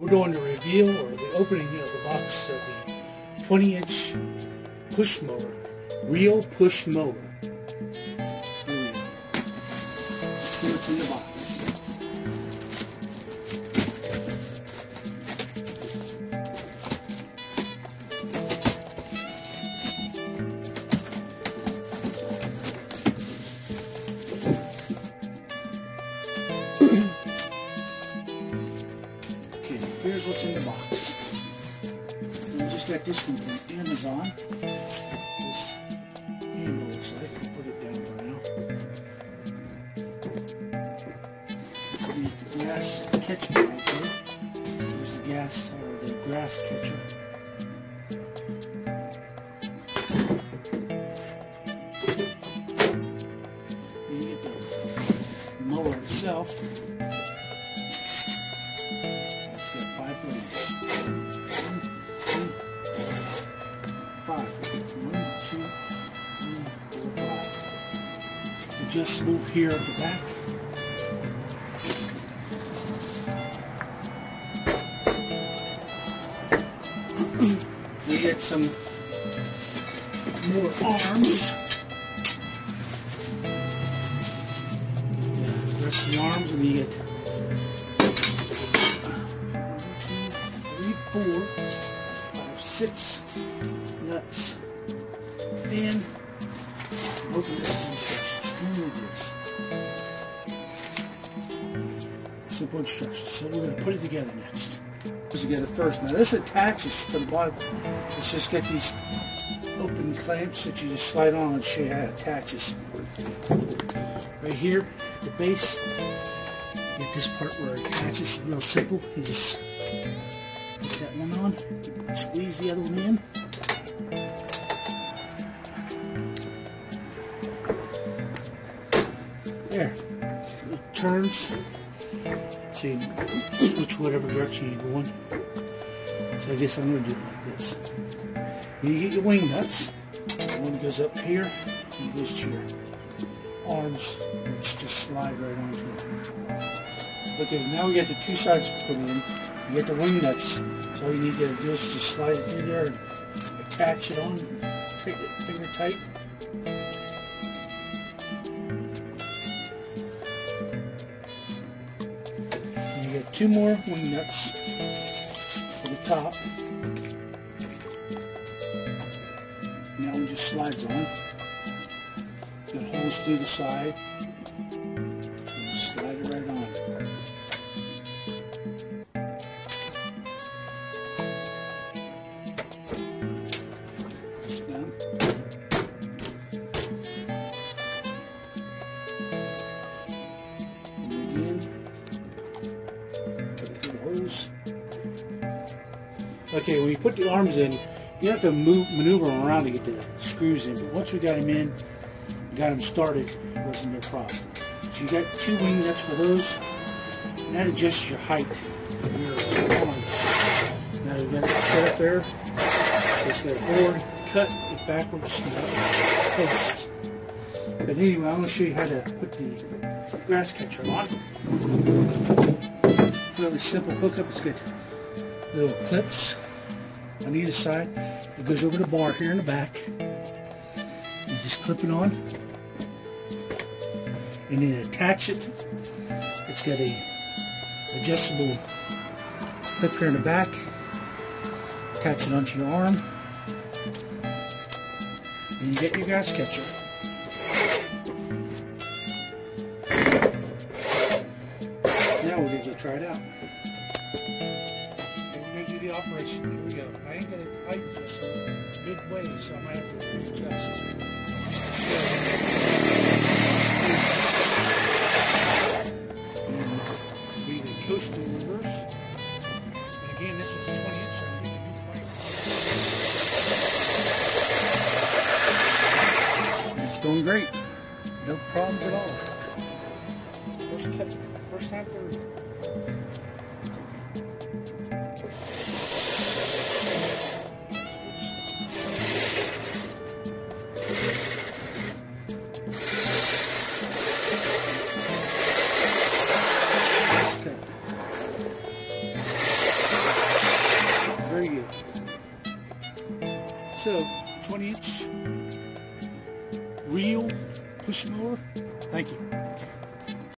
We're doing the reveal or the opening of the box of the 20 inch push mower, reel push mower. Go. Let's see what's in the box. Here's what's in the box. We just got this one from Amazon. This handle looks like. I'll put it down for now. Uh, There's uh, the gas catcher right here. There's the gas or the grass catcher. You get the mower itself. Five. Adjustable here at the back. we get some more arms. Yeah, rest of the arms and you get four, five, six nuts. And open this instructions. Here it is. Simple instructions. So we're going to put it together next. Put it together first. Now this attaches to the bottom. Let's just get these open clamps that you just slide on and show you how it attaches. Right here, the base, get this part where it attaches, real simple. You just one on, squeeze the other one in. There. It turns. So you switch whatever direction you're going. So I guess I'm going to do it like this. You get your wing nuts. One goes up here, and goes to your arms, which just slide right onto it. Okay, now we got the two sides put in. You get the wing nuts. So all you need to do is just slide it through there and attach it on. Take it finger tight. And you get two more wing nuts for the top. Now one just slides on. Got holes through the side. Push down. And again. Put it through the holes. Okay, when you put the arms in, you have to move, maneuver them around to get the screws in. But once we got them in, got them started, it wasn't no problem. So you got two wing nuts for those, and that adjusts your height your. Now you've got it set up there. It's got a board, cut it backwards, post. But anyway, I'm going to show you how to put the grass catcher on. Fairly simple hookup. It's got little clips on either side. It goes over the bar here in the back. You just clip it on. And then attach it. It's got a adjustable clip here in the back. Attach it onto your arm. And you get your grass catcher. Now we're going to try it out. Okay, we're going to do the operation. Here we go. I ain't going to height adjust midway, so I might have to readjust. And So, 20 inch reel push mower. Thank you.